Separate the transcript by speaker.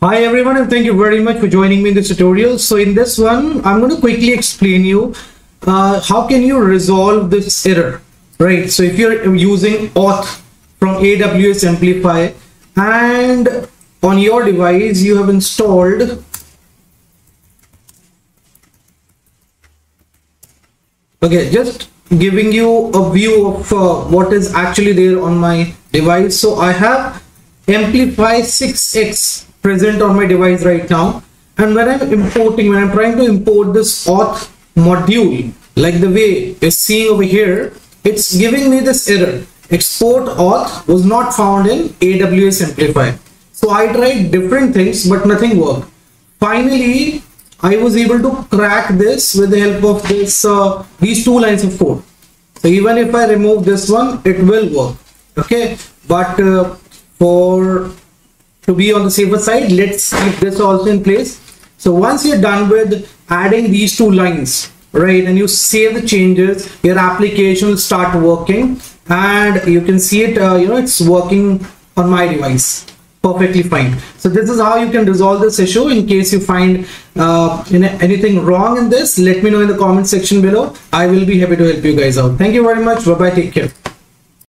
Speaker 1: Hi everyone and thank you very much for joining me in this tutorial. So in this one, I'm going to quickly explain you uh, how can you resolve this error, right? So if you're using auth from AWS Amplify and on your device you have installed okay just giving you a view of uh, what is actually there on my device so i have amplify 6x present on my device right now. And when i'm importing when i'm trying to import this auth module like the way you're seeing over here it's giving me this error. Export auth was not found in aws amplify so i tried different things but nothing worked. Finally I was able to crack this with the help of this uh, these two lines of code. So even if I remove this one, it will work. Okay, but uh, for to be on the safer side, let's keep this also in place. So once you're done with adding these two lines, right, and you save the changes, your application will start working, and you can see it. Uh, you know, it's working on my device perfectly fine. So this is how you can resolve this issue. In case you find uh, anything wrong in this let me know in the comment section below. I will be happy to help you guys out. Thank you very much. Bye bye take care